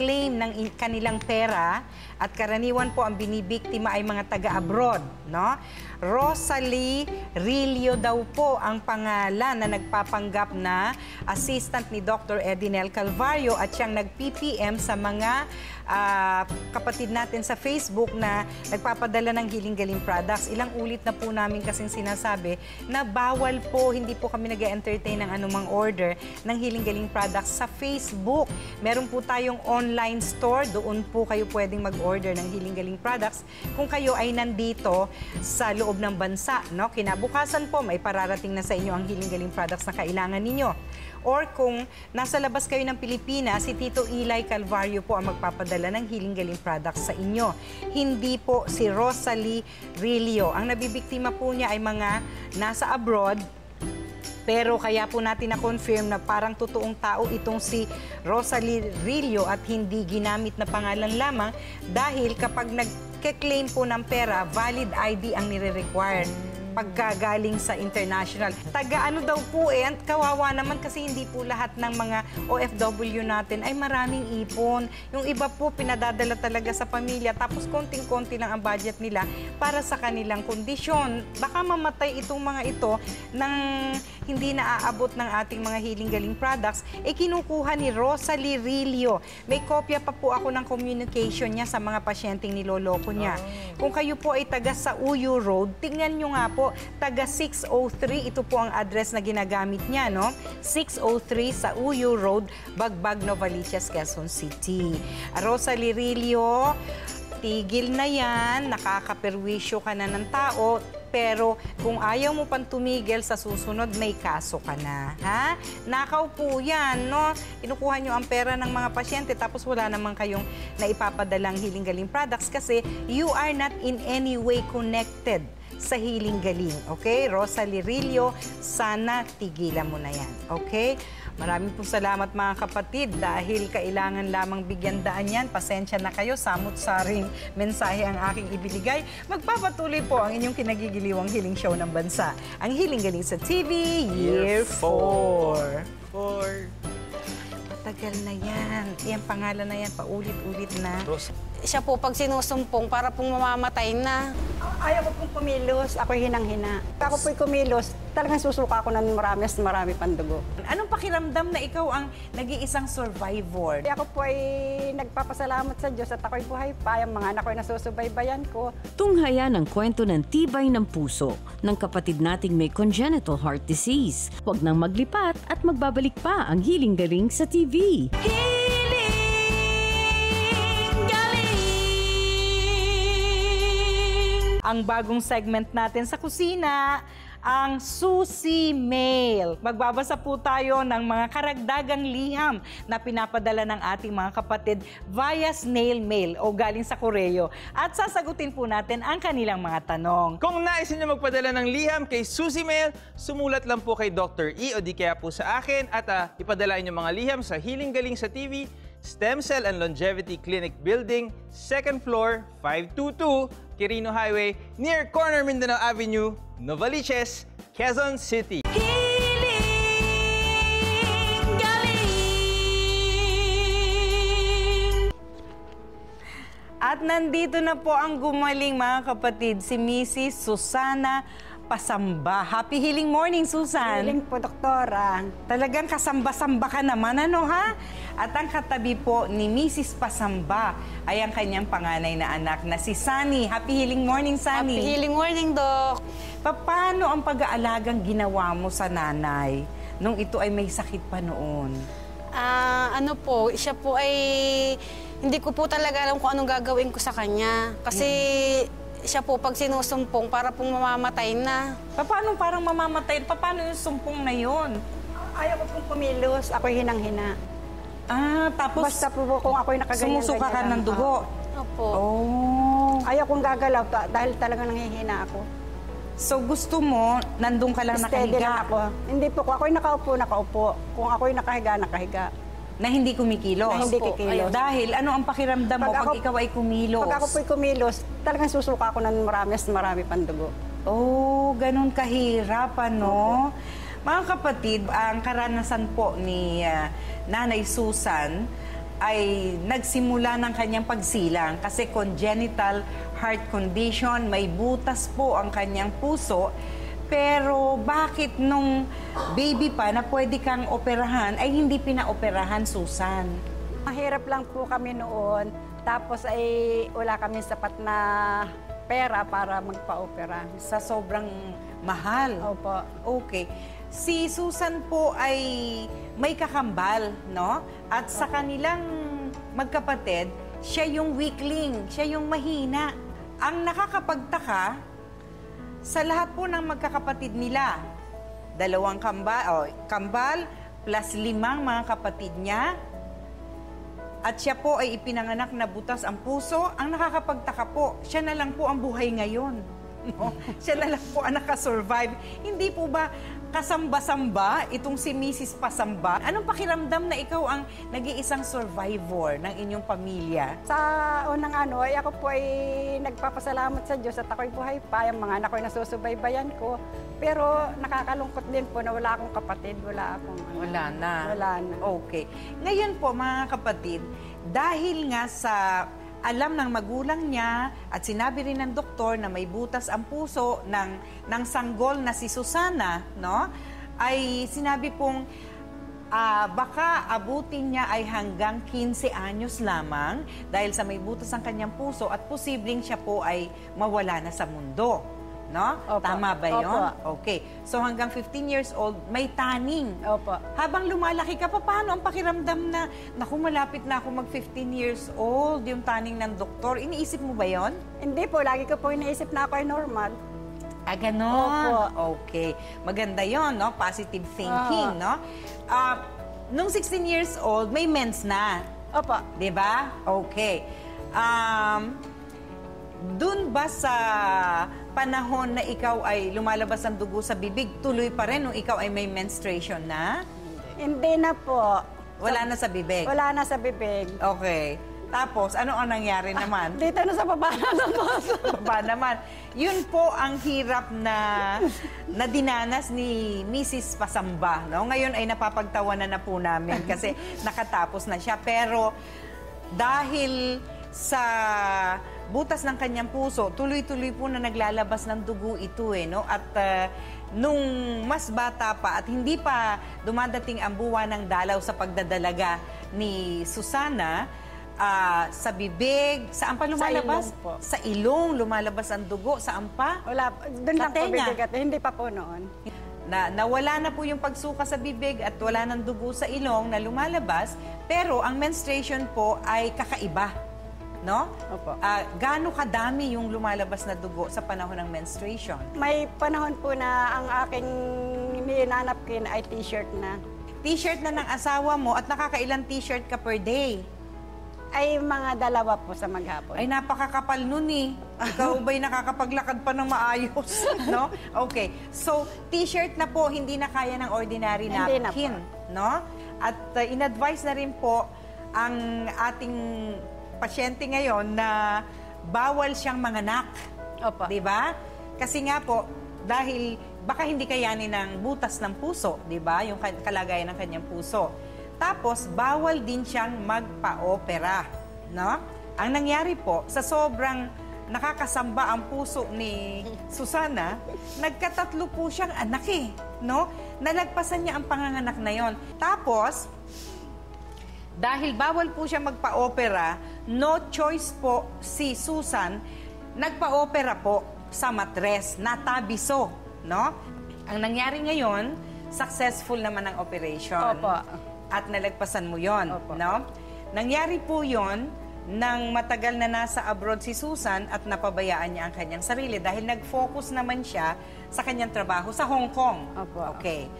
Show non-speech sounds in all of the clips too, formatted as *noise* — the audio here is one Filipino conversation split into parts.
nagkiklaim ng kanilang pera at karaniwan po ang binibiktima ay mga taga-abroad, no? Rosalie Rilio daw po ang pangalan na nagpapanggap na assistant ni Dr. Edinel Calvario at siyang nag-PPM sa mga ah, kapatid natin sa Facebook na nagpapadala ng Healing Galing products. Ilang ulit na po namin kasing sinasabi na bawal po, hindi po kami nag entertain ng anumang order ng Healing Galing products sa Facebook. Meron po tayong online store, doon po kayo pwedeng mag-order ng Healing Galing products kung kayo ay nandito sa loob ng bansa. No? Kinabukasan po, may pararating na sa inyo ang Healing Galing products na kailangan ninyo. Or kung nasa labas kayo ng Pilipinas, si Tito Eli Calvario po ang magpapadala ng Healing Galing products sa inyo. Hindi po si Rosalie Rilio. Ang nabibiktima po niya ay mga nasa abroad, pero kaya po natin na-confirm na parang totoong tao itong si Rosalie Rillo at hindi ginamit na pangalan lamang dahil kapag nagke-claim po ng pera, valid ID ang nire-require pagkagaling sa international. Taga ano daw po eh, kawawa naman kasi hindi po lahat ng mga OFW natin ay maraming ipon. Yung iba po pinadadala talaga sa pamilya tapos konting-konti lang ang budget nila para sa kanilang kondisyon. Baka mamatay itong mga ito ng hindi naaabot ng ating mga healing galing products, eh kinukuha ni Rosalie Rilio. May kopya pa po ako ng communication niya sa mga pasyenteng niloloko niya. Kung kayo po ay taga sa Uyo Road, tingnan nyo nga po, taga 603, ito po ang address na ginagamit niya, no? 603 sa Uyo Road, Bagbag, Novaliches, Quezon City. Rosalie Rilio, tigil na yan, nakakaperwisyo ka na ng tao, pero kung ayaw mo pang tumigil sa susunod, may kaso ka na. Ha? Nakaw po yan, no? Kinukuha nyo ang pera ng mga pasyente tapos wala naman kayong naipapadalang healing galing products kasi you are not in any way connected sa Healing Galing. Okay? Rosalie Rillo, sana tigilan mo na yan. Okay? Maraming po salamat mga kapatid dahil kailangan lamang bigyan daan yan. Pasensya na kayo, samot-saring mensahe ang aking ibinigay. Magpapatuloy po ang inyong kinagigiliwang Healing Show ng Bansa. Ang Healing Galing sa TV, Year 4. Four. Matagal na yan. Yan pangalan na yan, paulit-ulit na. Ros- Siya po pag sinusumpong para pong mamamatay na. Ayaw ko pong kumilos, ako hinang-hina. Ako po'y kumilos, talagang susuka ako ng marami, mas marami pang dugo. Anong pakiramdam na ikaw ang nag-iisang survivor? Ako po ay nagpapasalamat sa Diyos at ako'y buhay pa. Yung mga anak ko ay nasusubaybayan ko. Tunghayan ang kwento ng tibay ng puso ng kapatid nating may congenital heart disease. Huwag nang maglipat at magbabalik pa ang Healing Galing sa TV. Ang bagong segment natin sa kusina, ang Susi Mail. Magbabasa po tayo ng mga karagdagang liham na pinapadala ng ating mga kapatid via snail mail o galing sa Koreo. At sasagutin po natin ang kanilang mga tanong. Kung nais niyo magpadala ng liham kay Susie Mail, sumulat lang po kay Dr. E o di kaya po sa akin at ah, ipadala niyo mga liham sa Healing Galing sa TV, Stem Cell and Longevity Clinic Building, second floor, 522, Quirino Highway, near Corner Mindanao Avenue, Novaliches, Quezon City. At nandito na po ang gumaling mga kapatid, si Mrs. Susana Pasamba. Happy healing morning, Susan. Feeling po, doktora. Talagang kasamba-samba ka naman, ano ha? At ang katabi po ni Mrs. Pasamba ay ang kanyang panganay na anak na si Sunny. Happy healing morning, Sunny. Happy healing morning, Doc. Paano ang pag-aalagang ginawa mo sa nanay nung ito ay may sakit pa noon? Ah, ano po, siya po ay hindi ko po talaga alam kung anong gagawin ko sa kanya. Kasi siya po pag sinusumpong para pong mamamatay na. Paano parang mamamatay? Paano yung sumpong na yon? Ayaw ko pong kumilos, ako'y hinang-hina. Ah, tapos Basta po kung ako'y nakaganyan. sumusuka ka ng lang. dugo. Opo. Oh. Ayaw kong gagalaw ta- dahil talagang nanghihina ako. So gusto mo, nandun ka lang Steady lang nakahiga ako. Hindi po, kung ako'y nakaupo, nakaupo. Kung ako'y nakahiga, nakahiga. na hindi kumikilos. Na hindi Opo, kikilos. Dahil ano ang pakiramdam mo Pag pag, ako- ikaw ay kumilos? Pag ako po'y kumilos, talagang susuka ako ng marami, mas marami pang dugo. Oh, ganun kahirap, ano? Mga kapatid, ang karanasan po ni ah, Nanay Susan ay nagsimula ng kanyang pagsilang kasi congenital heart condition, may butas po ang kanyang puso. Pero bakit nung baby pa na pwede kang operahan ay hindi pinaoperahan, Susan? Mahirap lang po kami noon. Tapos ay wala kami sapat na pera para magpa-opera. Sa sobrang mahal. Opo. Okay. Si Susan po ay may kakambal, no? At sa kanilang magkapatid, siya yung weakling, siya yung mahina. Ang nakakapagtaka, sa lahat po ng magkakapatid nila, dalawang kambal, oh, kambal plus limang mga kapatid niya, at siya po ay ipinanganak na butas ang puso, ang nakakapagtaka po, siya na lang po ang buhay ngayon. No? siya na lang po ang nakasurvive. Hindi po ba kasamba-samba itong si Mrs. Pasamba? Anong pakiramdam na ikaw ang nag-iisang survivor ng inyong pamilya? Sa unang ano, ay ako po ay nagpapasalamat sa Diyos at ako'y buhay pa. Yung mga anak ko'y nasusubaybayan ko. Pero nakakalungkot din po na wala akong kapatid, wala akong ano. Wala na. Wala na. Okay. Ngayon po, mga kapatid, dahil nga sa alam ng magulang niya at sinabi rin ng doktor na may butas ang puso ng, ng sanggol na si Susana, no? Ay sinabi pong ah, baka abutin niya ay hanggang 15 anyos lamang dahil sa may butas ang kanyang puso at posibleng siya po ay mawala na sa mundo. No? Opo. Tama ba yun? Opo. Okay. So hanggang 15 years old, may taning. Opo. Habang lumalaki ka, pa, paano ang pakiramdam na, naku, malapit na ako mag 15 years old, yung taning ng doktor? Iniisip mo ba yon? Hindi po, lagi ko po iniisip na ako ay normal. Ah, ganon. Opo. Okay. Maganda yon no? Positive thinking, no? Ah, nung 16 years old, may mens na. Opo. Di ba? Okay. Um, Doon ba sa panahon na ikaw ay lumalabas ang dugo sa bibig, tuloy pa rin nung ikaw ay may menstruation na? Hindi na po. Wala na sa bibig? Wala na sa bibig. Okay. Tapos, ano ang nangyari naman? *laughs* Dito na sa baba na ng puso. ba naman? Yun po ang hirap na na dinanas ni Mrs. Pasamba. No? Ngayon ay napapagtawanan na po namin kasi *laughs* nakatapos na siya. Pero dahil sa butas ng kanyang puso, tuloy-tuloy po na naglalabas ng dugo ito eh, no? At ah, nung mas bata pa at hindi pa dumadating ang buwan ng dalaw sa pagdadalaga ni Susana, ah, sa bibig, saan pa lumalabas? ilong po. Sa ilong, lumalabas ang dugo. Saan pa? Wala, doon Sa lang po bibigat. Hindi pa po noon. Na, nawala na po yung pagsuka sa bibig at wala ng dugo sa ilong na lumalabas, pero ang menstruation po ay kakaiba. No? Opo. Ah, gaano kadami yung lumalabas na dugo sa panahon ng menstruation? May panahon po na ang aking ninanapkin ay t-shirt na. T-shirt na ng asawa mo at nakakailang t-shirt ka per day. Ay mga dalawa po sa maghapon. Ay, napakakapal nun eh. Ikaw ba'y nakakapaglakad pa ng maayos? *laughs* no? Okay. So, t-shirt na po, hindi na kaya ng ordinary Hindi na napkin. po. No? At uh, in-advise na rin po ang ating pasyente ngayon na bawal siyang manganak. Opo. Di ba? Kasi nga po, dahil baka hindi kayanin ng butas ng puso, di ba? Yung ka- kalagayan ng kanyang puso. Tapos, bawal din siyang magpa-opera, no? Ang nangyari po, sa sobrang nakakasamba ang puso ni *laughs* Susana, nagkatatlo po siyang anak eh, no? Nalagpasan niya ang panganganak na yon. Tapos, dahil bawal po siya magpa-opera, no choice po si Susan, nagpa-opera po sa matres, natabiso, no? Ang nangyari ngayon, successful naman ang operation. Opo. At nalagpasan mo yon, Opo. no? Nangyari po yon nang matagal na nasa abroad si Susan at napabayaan niya ang kanyang sarili dahil nag-focus naman siya sa kanyang trabaho sa Hong Kong. Opo. Okay.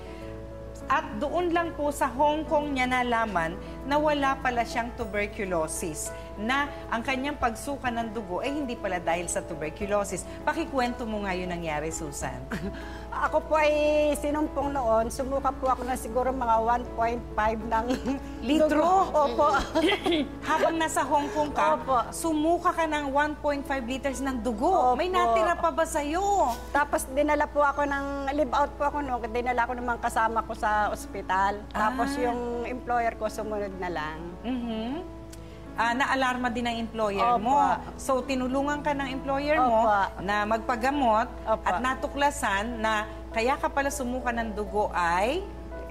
At doon lang po sa Hong Kong niya nalaman na wala pala siyang tuberculosis. Na ang kanyang pagsuka ng dugo ay hindi pala dahil sa tuberculosis. Pakikwento mo nga yun nangyari, Susan. *laughs* Ako po ay sinumpong noon, sumuka po ako ng siguro mga 1.5 ng *laughs* Litro? Opo. *laughs* Habang nasa Hong Kong ka, Opo. sumuka ka ng 1.5 liters ng dugo. Opo. May natira pa ba sa'yo? Tapos dinala po ako ng, live out po ako noon, dinala ko naman kasama ko sa ospital. Tapos Ah. yung employer ko sumunod na lang. Mhm. Ah, naalarma din ang employer Opo. mo. So, tinulungan ka ng employer mo Opo. na magpagamot Opo. at natuklasan na kaya ka pala sumuka ng dugo ay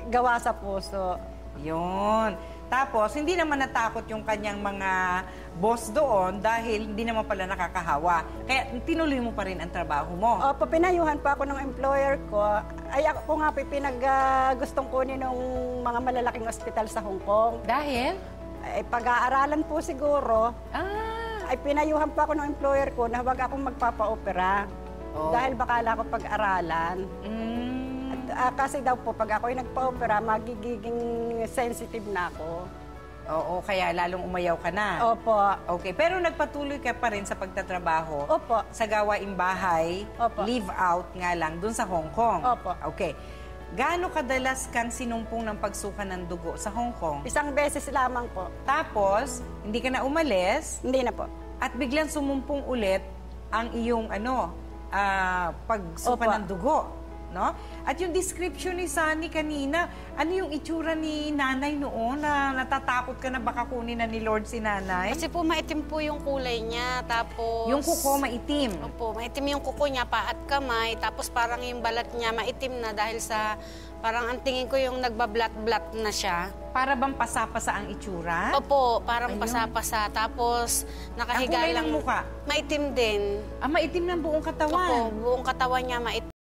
Gawa sa puso. Yun. Tapos, hindi naman natakot yung kanyang mga boss doon dahil hindi naman pala nakakahawa. Kaya tinuloy mo pa rin ang trabaho mo. Opo, pinayuhan pa ako ng employer ko. Ay ako po nga pinag ah, gustong kunin ng mga malalaking ospital sa Hong Kong. Dahil? Ay pag-aaralan po siguro, Ah, ay pinayuhan pa ako ng employer ko na huwag akong magpapa-opera. Oh. Dahil bakala ko pag-aralan. mm, At, ah, kasi daw po, pag ako'y nagpa-opera, magiging sensitive na ako. oo, kaya lalong umayaw ka na. Opo. Okay, pero nagpatuloy ka pa rin sa pagtatrabaho Opo. sa gawaing bahay, Opo. live out nga lang dun sa Hong Kong. Opo. Okay. Gaano kadalas kang sinumpong ng pagsuka ng dugo sa Hong Kong? Isang beses lamang po. Tapos, hindi ka na umalis Hindi na po. at biglang sumumpong ulit ang iyong ano, ah, pagsuka Opo. ng dugo. No? At yung description ni Sunny kanina, ano yung itsura ni nanay noon na natatakot ka na baka kunin na ni Lord si nanay? Kasi po maitim po yung kulay niya, tapos... Yung kuko maitim. Opo, maitim yung kuko niya, pa at kamay, tapos parang yung balat niya maitim na dahil sa... Parang ang tingin ko yung nagbablat-blat na siya. Para bang pasapasa ang itsura? Opo, parang Ayun. pasa-pasa. Tapos nakahiga Ang kulay ng lang. mukha? Maitim din. Ah, maitim ng buong Opo, katawan. buong katawan niya maitim.